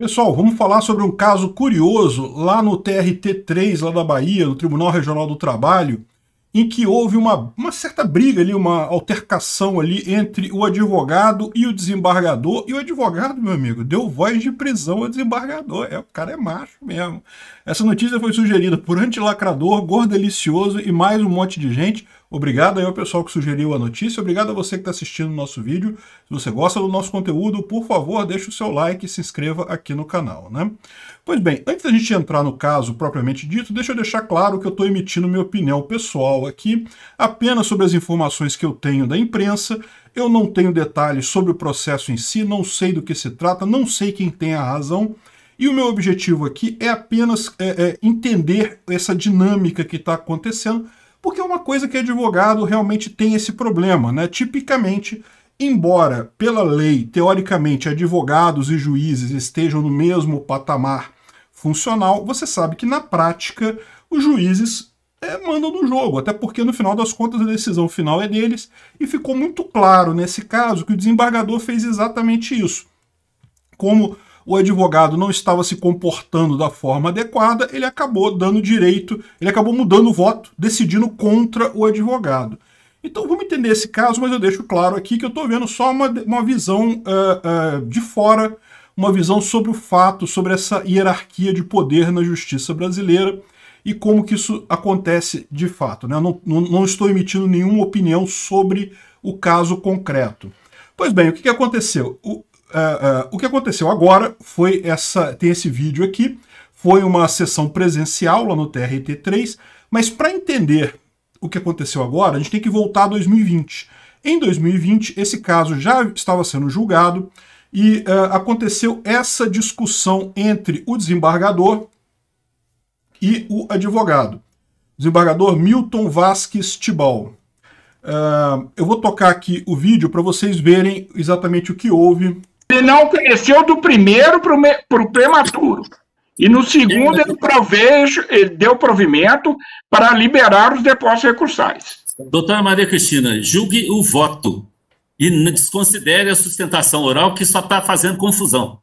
Pessoal, vamos falar sobre um caso curioso lá no TRT3, lá da Bahia, no Tribunal Regional do Trabalho, em que houve uma, uma certa briga ali, uma altercação ali entre o advogado e o desembargador. E o advogado, meu amigo, deu voz de prisão ao desembargador. É, o cara é macho mesmo. Essa notícia foi sugerida por Antilacrador, Gordelicioso e mais um monte de gente. Obrigado aí ao pessoal que sugeriu a notícia, obrigado a você que está assistindo o nosso vídeo. Se você gosta do nosso conteúdo, por favor, deixe o seu like e se inscreva aqui no canal, né? Pois bem, antes da gente entrar no caso propriamente dito, deixa eu deixar claro que eu estou emitindo minha opinião pessoal aqui, apenas sobre as informações que eu tenho da imprensa, eu não tenho detalhes sobre o processo em si, não sei do que se trata, não sei quem tem a razão, e o meu objetivo aqui é apenas é, é, entender essa dinâmica que está acontecendo, porque é uma coisa que advogado realmente tem esse problema, né? Tipicamente, embora pela lei, teoricamente, advogados e juízes estejam no mesmo patamar funcional, você sabe que na prática os juízes é, mandam no jogo, até porque no final das contas a decisão final é deles, e ficou muito claro nesse caso que o desembargador fez exatamente isso. Como o advogado não estava se comportando da forma adequada, ele acabou dando direito, ele acabou mudando o voto, decidindo contra o advogado. Então vamos entender esse caso, mas eu deixo claro aqui que eu estou vendo só uma, uma visão uh, uh, de fora, uma visão sobre o fato, sobre essa hierarquia de poder na justiça brasileira e como que isso acontece de fato. Né? Eu não, não, não estou emitindo nenhuma opinião sobre o caso concreto. Pois bem, o que, aconteceu? O, Uh, uh, o que aconteceu agora foi essa. Tem esse vídeo aqui. Foi uma sessão presencial lá no TRT3, mas para entender o que aconteceu agora, a gente tem que voltar a 2020. Em 2020, esse caso já estava sendo julgado e uh, aconteceu essa discussão entre o desembargador e o advogado. Desembargador Milton Vasques Tibal. eu vou tocar aqui o vídeo para vocês verem exatamente o que houve ele não cresceu do primeiro para o prematuro. E no segundo, ele, provejo, ele deu provimento para liberar os depósitos recursais. Doutora Maria Cristina, julgue o voto e desconsidere a sustentação oral, que só está fazendo confusão.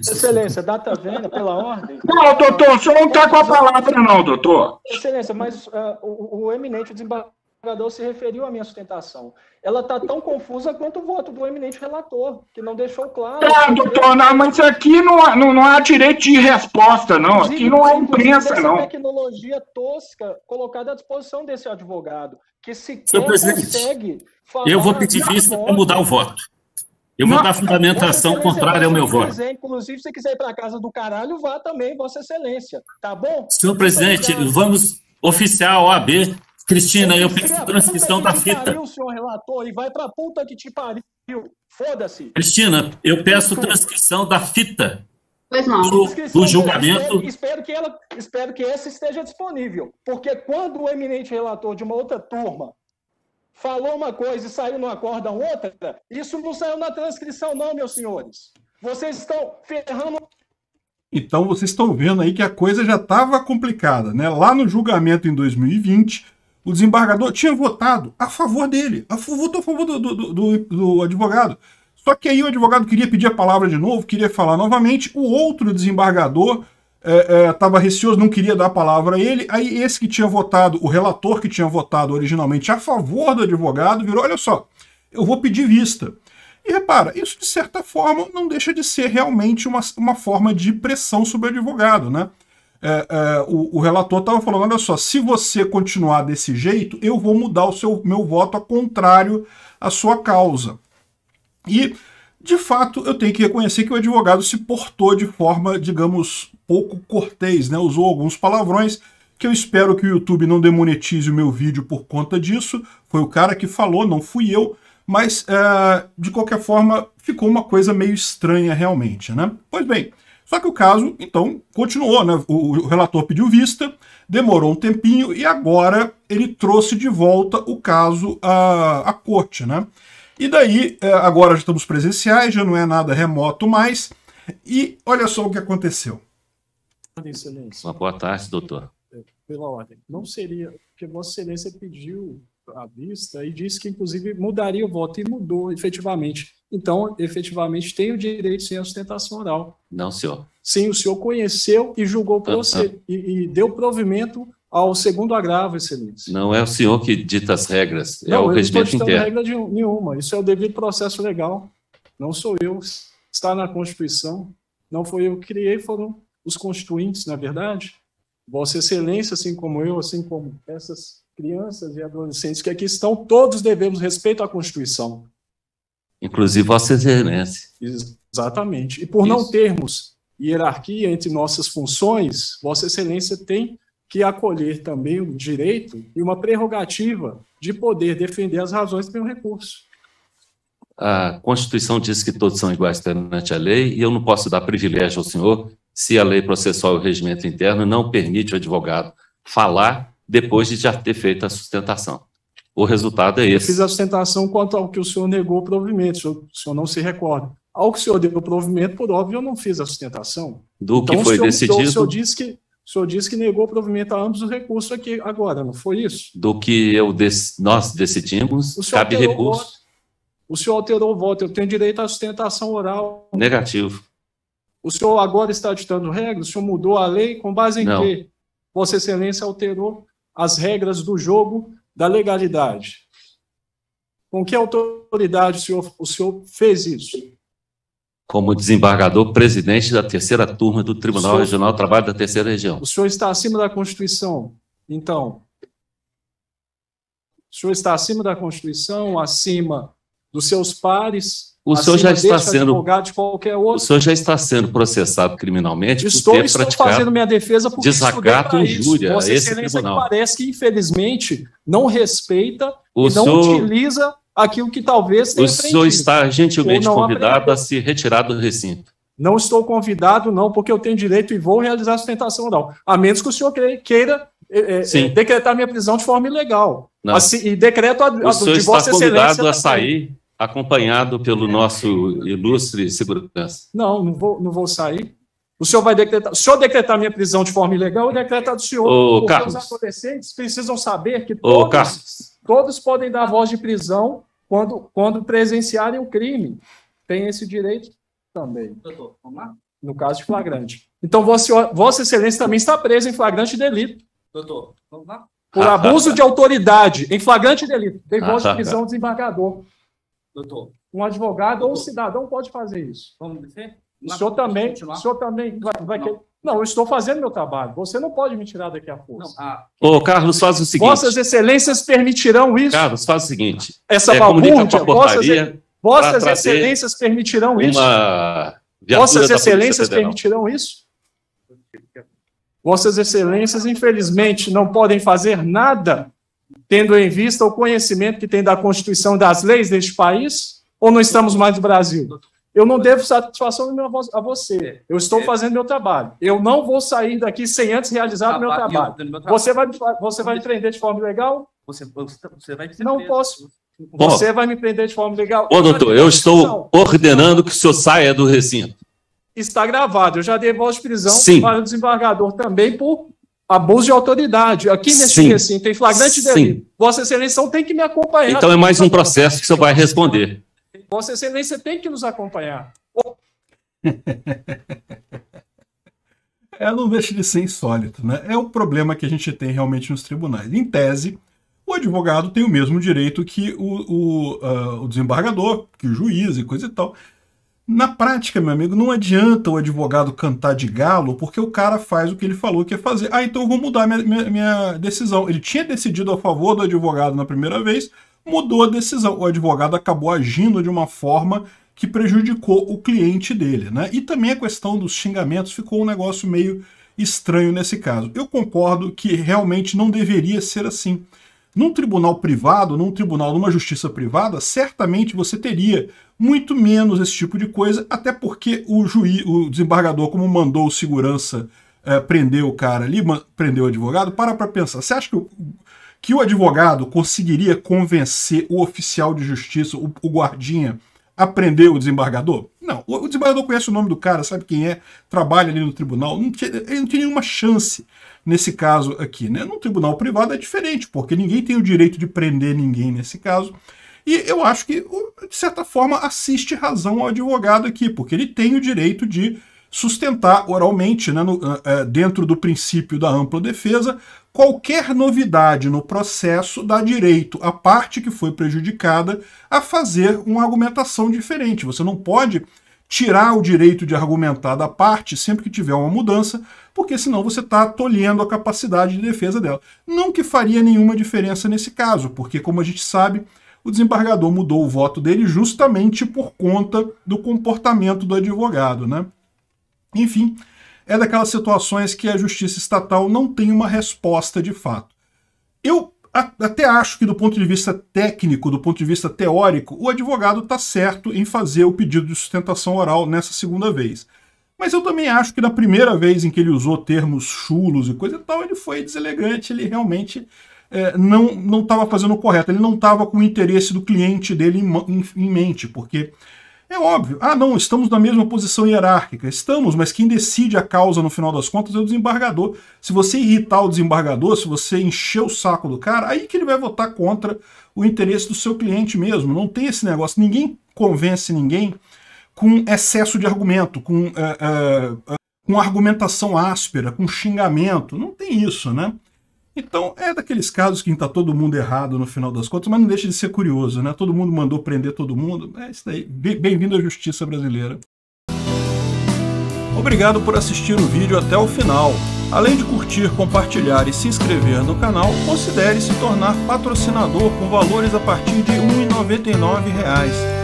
Excelência, data venda pela ordem. Não, doutor, o senhor não está com a palavra, não, doutor. Excelência, mas uh, o, o eminente desembargador desembargador se referiu à minha sustentação. Ela está tão confusa quanto o voto do eminente relator, que não deixou claro. Tá, doutor, não, mas aqui não, não, não há direito de resposta, não. Aqui não há imprensa, não. tecnologia tosca colocada à disposição desse advogado, que sequer consegue falar... Eu vou pedir vista para mudar o voto. Eu vou não, dar fundamentação contrária ao meu voto. Quiser, inclusive, se quiser ir para casa do caralho, vá também, Vossa Excelência. Tá bom? Senhor presidente, vamos oficial OAB Cristina, eu peço transcrição da fita. Pariu, senhor relator, e vai pra puta que te pariu. Foda-se. Cristina, eu peço transcrição da fita. Pois não. Do, do julgamento. Espero, espero, que ela, espero que essa esteja disponível. Porque quando o eminente relator de uma outra turma falou uma coisa e saiu numa corda outra, isso não saiu na transcrição, não, meus senhores. Vocês estão ferrando então vocês estão vendo aí que a coisa já estava complicada, né? Lá no julgamento em 2020, o desembargador tinha votado a favor dele, a, votou a favor do, do, do, do, advogado. Só que aí o advogado queria pedir a palavra de novo, queria falar novamente, o outro desembargador estava é, é, receoso, não queria dar a palavra a ele, aí esse que tinha votado, o relator que tinha votado originalmente a favor do advogado, virou, olha só, eu vou pedir vista. E repara, isso de certa forma não deixa de ser realmente uma, uma forma de pressão sobre o advogado, né? É, é, o, o, relator estava falando: olha só, se você continuar desse jeito, eu vou mudar o seu, meu voto a contrário à sua causa. E, de fato, eu tenho que reconhecer que o advogado se portou de forma, digamos, pouco cortês, né? usou alguns palavrões que eu espero que o YouTube não demonetize o meu vídeo por conta disso. Foi o cara que falou, não fui eu. Mas, é, de qualquer forma, ficou uma coisa meio estranha realmente, né? Pois bem, só que o caso, então, continuou, né? O, relator pediu vista, demorou um tempinho e agora ele trouxe de volta o caso à, à corte, né? E daí, é, agora já estamos presenciais, já não é nada remoto mais. E olha só o que aconteceu. Excelência. Uma boa tarde, doutor. É, pela ordem. Não seria, porque Vossa Excelência pediu à vista e disse que, inclusive, mudaria o voto, e mudou, efetivamente. Então, efetivamente, tem o direito sim à sustentação oral. Não, senhor. Sim, o senhor conheceu e julgou por você, e, e deu provimento ao segundo agravo, excelência. Não é o senhor que dita as regras, é Não, o eu não estou regimento ditando interno. regra de nenhuma. Isso é o devido processo legal. Não sou eu. Está na Constituição. Não foi eu que criei, foram os constituintes, na verdade. Vossa Excelência, assim como eu, assim como essas crianças e adolescentes que aqui estão, todos devemos respeito à Constituição. Inclusive Vossa Excelência. Exatamente. E por não Isso. termos hierarquia entre nossas funções, Vossa Excelência tem que acolher também o direito e uma prerrogativa de poder defender as razões pelo recurso. A Constituição diz que todos são iguais perante a lei e eu não posso dar privilégio ao senhor se a lei processual e o regimento interno não permite o advogado falar depois de já ter feito a sustentação. O resultado é Eu fiz esse. a sustentação quanto ao que o senhor negou o provimento, o senhor, o não se recorda. Ao que o senhor deu o provimento, por óbvio, eu não fiz a sustentação. Do que Então, o foi senhor- então, O senhor decidido, disse que, o senhor disse que negou o provimento a ambos os recursos aqui agora, não foi isso? do que eu nós decidimos, O cabe o recurso voto. O senhor alterou o voto, eu tenho direito à sustentação oral. negativo. O senhor agora está ditando regras, o senhor mudou a lei com base em Não. quê? Vossa Excelência alterou as regras do jogo da legalidade. Com que autoridade o senhor, o senhor fez isso? Como desembargador presidente da terceira turma do Tribunal Senhor- Regional do Trabalho da Terceira Região. O senhor está acima da Constituição. Então, o senhor está acima da Constituição, acima dos seus pares. O senhor já está sendo- O senhor já está sendo processado criminalmente Estou, por ter estou praticado. fazendo minha defesa porque desacato e injúria a esse Excelência tribunal. que parece que, infelizmente, não respeita O e não senhor, utiliza aquilo que talvez tenha o senhor está gentilmente não convidado aprendeu. a se retirar do recinto. Não estou convidado, não, porque eu tenho direito e vou realizar a sustentação oral. A menos que o senhor que- queira Sim. decretar minha prisão de forma ilegal. Não. Assim, e decreto a, a, O senhor de está Excelência. convidado a sair acompanhado pelo nosso ilustre segurança. Não, não vou, não vou sair. O senhor vai decretar. Se o senhor decretar minha prisão de forma ilegal, eu decreto a do senhor. Ô, porque Carlos. os adolescentes precisam saber que Ô, todos, Carlos, todos podem dar voz de prisão quando, quando presenciarem o crime. Tem esse direito também. Doutor, vamos lá? no caso de flagrante. Então, Vossa, Vossa Excelência também está presa em flagrante delito, Doutor, vamos lá? por Ah, abuso de autoridade, em flagrante delito. Tem Ah, voz de tá, prisão do desembargador. Doutor, Um advogado ou um cidadão pode fazer isso. vamos descer? O senhor também, o senhor também vai, vai Não. querer- Não, eu estou fazendo meu trabalho. Você não pode me tirar daqui a Não, força. ah, ô Carlos, faz o seguinte. Vossas Excelências permitirão isso? Carlos, faz o seguinte. essa É, balbúrdia? a Vossas, vossas Excelências permitirão isso? Vossas Excelências permitirão isso? Vossas Excelências, infelizmente, não podem fazer nada tendo em vista o conhecimento que tem da Constituição e das leis deste país? Ou não estamos mais no Brasil? Eu não devo satisfação a vo- a você. Eu estou fazendo meu trabalho. Eu não vou sair daqui sem antes realizar o meu ah, eu- trabalho. Você vai, você vai me prender de forma ilegal? Você, você, vai Não posso. Você vai me prender de forma legal? Ô, doutor, eu estou ordenando que o senhor saia do recinto. está gravado. Eu já dei voz de prisão Sim. para o desembargador também por abuso de autoridade. Aqui nesse Sim. recinto tem flagrante Sim. delito. Vossa Excelência não tem que me acompanhar. Então é mais um processo que o senhor vai responder. Vossa Excelência tem que nos acompanhar. É, não deixa de ser insólito, né? É o problema que a gente tem realmente nos tribunais. Em tese, o advogado tem o mesmo direito que o, o, ah, o desembargador, que o juiz e coisa e tal. Na prática, meu amigo, não adianta o advogado cantar de galo porque o cara faz o que ele falou que ia fazer. Ah, então eu vou mudar minha, minha, minha decisão. Ele tinha decidido a favor do advogado na primeira vez, mudou a decisão. O advogado acabou agindo de uma forma que prejudicou o cliente dele, né? E também a questão dos xingamentos ficou um negócio meio estranho nesse caso. Eu concordo que realmente não deveria ser assim. Num tribunal privado, num tribunal, numa justiça privada, certamente você teria muito menos esse tipo de coisa, até porque o juiz, o desembargador, como mandou o segurança eh, prender o cara ali, prender o advogado, para para pensar. Você acha que o, que o advogado conseguiria convencer o oficial de justiça, o, o guardinha, a prender o desembargador? Desembargador conhece o nome do cara, sabe quem é, trabalha ali no tribunal, não tinha, ele não tinha nenhuma chance nesse caso aqui. Né? No tribunal privado é diferente, porque ninguém tem o direito de prender ninguém nesse caso. E eu acho que, de certa forma, assiste razão ao advogado aqui, porque ele tem o direito de sustentar oralmente, né, no, uh, dentro do princípio da ampla defesa, qualquer novidade no processo dá direito à parte que foi prejudicada a fazer uma argumentação diferente. Você não pode tirar o direito de argumentar da parte sempre que tiver uma mudança, porque senão você está tolhendo a capacidade de defesa dela. Não que faria nenhuma diferença nesse caso, porque, como a gente sabe, o desembargador mudou o voto dele justamente por conta do comportamento do advogado, né? Enfim, é daquelas situações que a justiça estatal não tem uma resposta de fato. Eu até acho que, do ponto de vista técnico, do ponto de vista teórico, o advogado está certo em fazer o pedido de sustentação oral nessa segunda vez. Mas eu também acho que na primeira vez em que ele usou termos chulos e coisa e tal, ele foi deselegante, ele realmente é, não estava fazendo o correto, ele não estava com o interesse do cliente dele em, em, em mente, porque é óbvio. Ah, não, estamos na mesma posição hierárquica. Estamos, mas quem decide a causa no final das contas é o desembargador. Se você irritar o desembargador, se você encher o saco do cara, aí que ele vai votar contra o interesse do seu cliente mesmo. Não tem esse negócio. Ninguém convence ninguém com excesso de argumento, com, é, é, com argumentação áspera, com xingamento. Não tem isso, né? Então, é daqueles casos que está todo mundo errado no final das contas, mas não deixa de ser curioso, né? Todo mundo mandou prender todo mundo. É isso daí. Bem-vindo à justiça brasileira. Obrigado por assistir o vídeo até o final. Além de curtir, compartilhar e se inscrever no canal, considere se tornar patrocinador com valores a partir de R$ 1,99